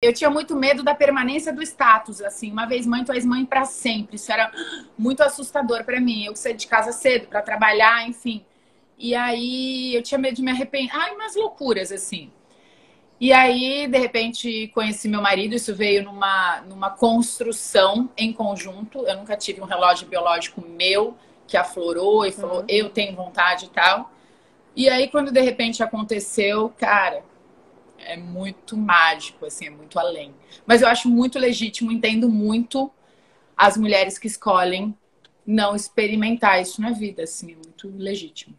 eu tinha muito medo da permanência do status, assim, uma vez mãe, tu és mãe para sempre. Isso era muito assustador para mim. Eu saí de casa cedo para trabalhar, enfim. E aí eu tinha medo de me arrepender. Ai, umas loucuras assim. E aí, de repente, conheci meu marido, isso veio numa, numa construção em conjunto. Eu nunca tive um relógio biológico meu que aflorou e falou, uhum. eu tenho vontade e tal. E aí, quando de repente aconteceu, cara, é muito mágico, assim, é muito além. Mas eu acho muito legítimo, entendo muito as mulheres que escolhem não experimentar isso na vida, assim, é muito legítimo.